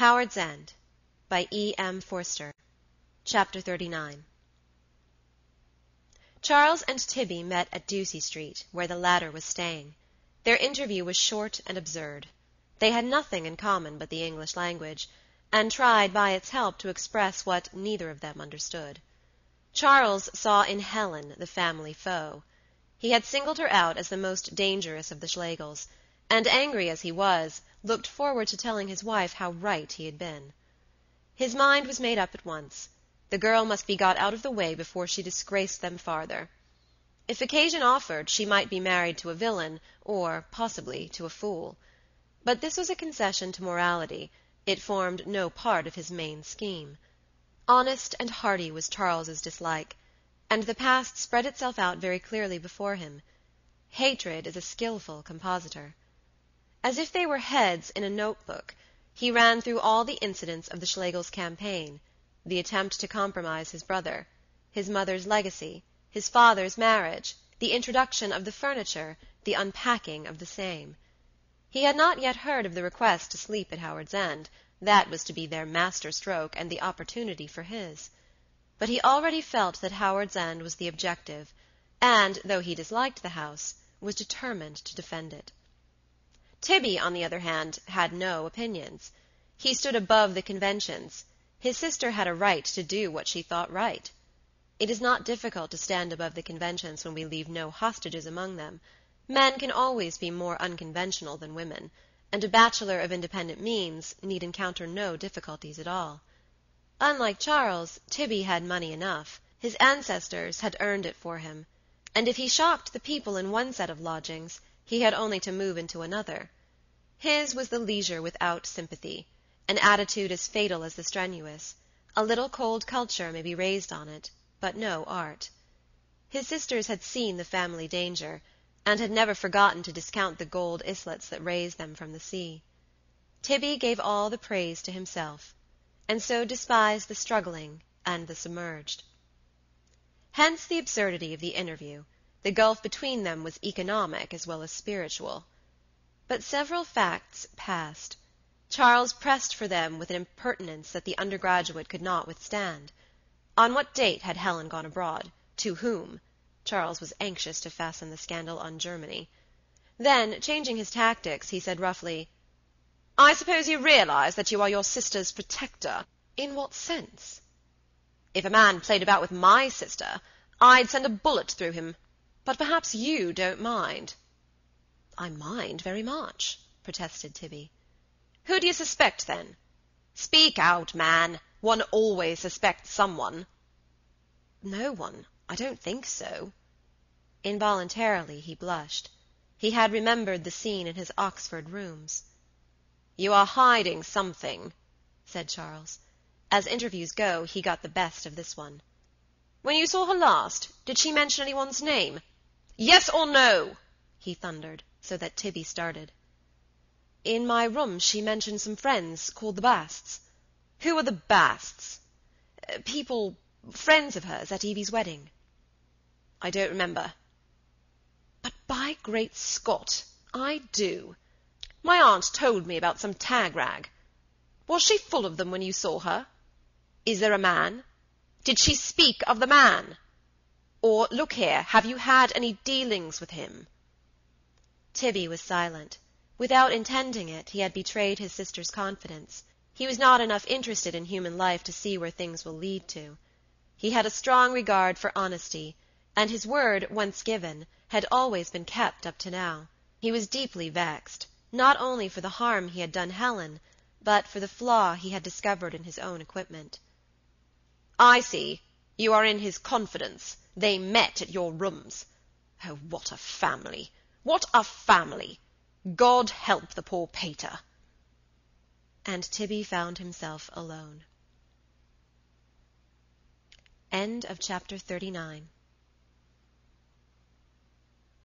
HOWARDS END by E. M. Forster CHAPTER XXXIX Charles and Tibby met at Ducie Street, where the latter was staying. Their interview was short and absurd. They had nothing in common but the English language, and tried by its help to express what neither of them understood. Charles saw in Helen the family foe. He had singled her out as the most dangerous of the Schlegels, and, angry as he was, looked forward to telling his wife how right he had been. His mind was made up at once. The girl must be got out of the way before she disgraced them farther. If occasion offered, she might be married to a villain, or, possibly, to a fool. But this was a concession to morality; it formed no part of his main scheme. Honest and hearty was Charles's dislike, and the past spread itself out very clearly before him. Hatred is a skilful compositor. As if they were heads in a note book, he ran through all the incidents of the Schlegels' campaign; the attempt to compromise his brother; his mother's legacy; his father's marriage; the introduction of the furniture; the unpacking of the same. He had not yet heard of the request to sleep at Howards End; that was to be their master stroke and the opportunity for his. But he already felt that Howards End was the objective, and, though he disliked the house, was determined to defend it. Tibby, on the other hand, had no opinions. He stood above the conventions; his sister had a right to do what she thought right. It is not difficult to stand above the conventions when we leave no hostages among them. Men can always be more unconventional than women, and a bachelor of independent means need encounter no difficulties at all. Unlike Charles, Tibby had money enough; his ancestors had earned it for him, and if he shocked the people in one set of lodgings, he had only to move into another. His was the leisure without sympathy, an attitude as fatal as the strenuous; a little cold culture may be raised on it, but no art. His sisters had seen the family danger and had never forgotten to discount the gold islets that raised them from the sea. Tibby gave all the praise to himself, and so despised the struggling and the submerged. Hence the absurdity of the interview; the gulf between them was economic as well as spiritual. But several facts passed. Charles pressed for them with an impertinence that the undergraduate could not withstand. On what date had Helen gone abroad? To whom? Charles was anxious to fasten the scandal on Germany. Then, changing his tactics, he said roughly: "I suppose you realize that you are your sister's protector." "In what sense?" "If a man played about with my sister, I'd send a bullet through him. But perhaps you don't mind." "I mind very much," protested Tibby. "Who do you suspect, then? Speak out, man; one always suspects some one." "No one. I don't think so." Involuntarily he blushed. He had remembered the scene in his Oxford rooms. "You are hiding something," said Charles. As interviews go, he got the best of this one. "When you saw her last, did she mention any one's name? Yes or no?" he thundered, so that Tibby started. "In my room she mentioned some friends called the Basts." "Who are the Basts?" Uh, "People—friends of hers at Evie's wedding." "I don't remember. But, by great Scott, I do. My aunt told me about some Tagrag. Was she full of them when you saw her? Is there a man? Did she speak of the man? Or, look here, have you had any dealings with him?" Tibby was silent. Without intending it, he had betrayed his sister's confidence. He was not enough interested in human life to see where things will lead to. He had a strong regard for honesty and his word, once given, had always been kept up to now. He was deeply vexed, not only for the harm he had done Helen, but for the flaw he had discovered in his own equipment. "I see. You are in his confidence. They met at your rooms. Oh, what a family! What a family! God help the poor pater!" And Tibby found himself alone. End of Chapter 39